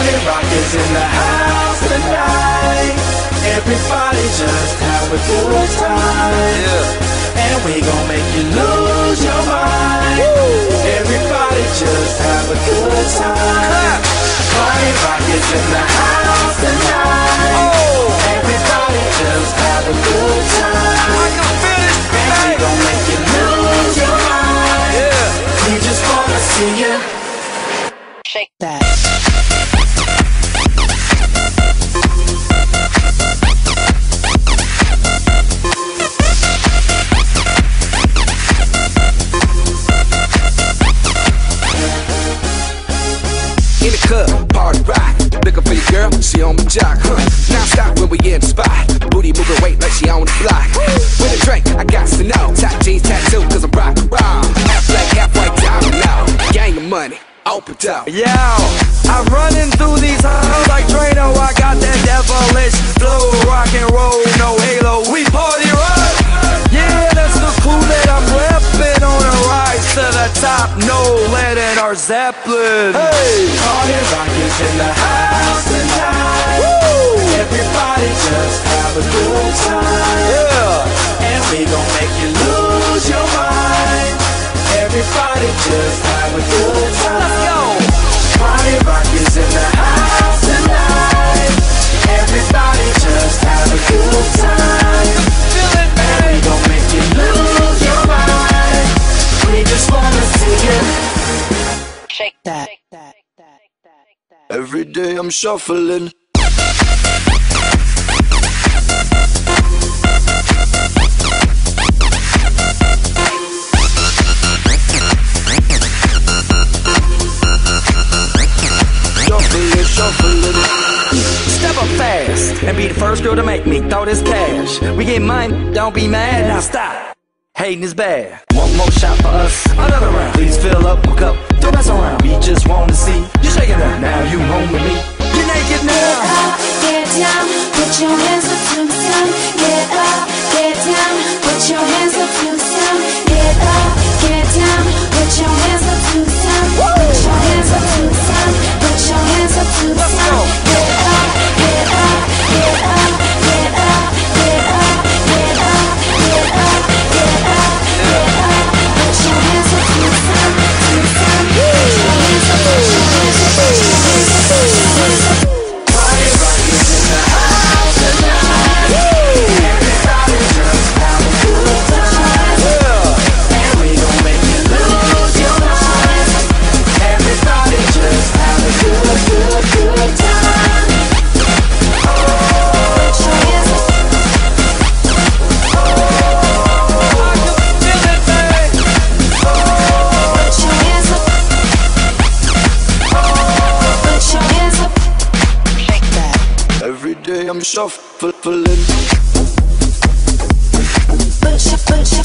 Party rock is in the house tonight. Everybody just have a good time. She on my jock, huh? Now stop when we in the spot. Booty moving weight like she on the block. With a drink, I got to know. Top jeans tattoo, cause I'm rock raw. Half black, half white diamond now. Gang of money, open up. Yo, I'm running through these halls like Drano. I got that devilish flow, rock and roll, no halo. We party rock. Yeah, that's the clue that I'm repping on a rise to the top. No lead in our Zeppelin. Hey, Party rock Everybody have a good time. Yo, Party rock is in the house tonight. Everybody just have a good time. feel it, And we gon' make you lose your mind. We just wanna see you. Shake that. Every day I'm. Shuffling, and be the first girl to make me throw this cash. We get mine, don't be mad. Now stop. Hating is bad. One more shot for us, another round. Please fill up my cup, don't mess around. We just wanna see you shaking that. Now you home with me. You're naked now. Get up, get down, put your hands up to the sun. Get up, get down, put your hands up to the sun. I'm shuffling. Push, push.